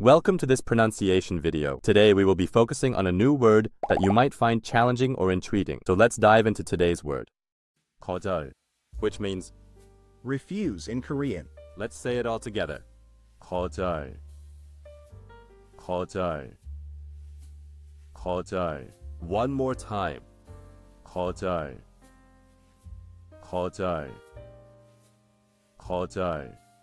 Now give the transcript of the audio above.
Welcome to this pronunciation video. Today we will be focusing on a new word that you might find challenging or intriguing. So let's dive into today's word. 거절, which means Refuse in Korean. let's say it all together. 거절. 거절. 거절. One more time. 거절. 거절. 거절.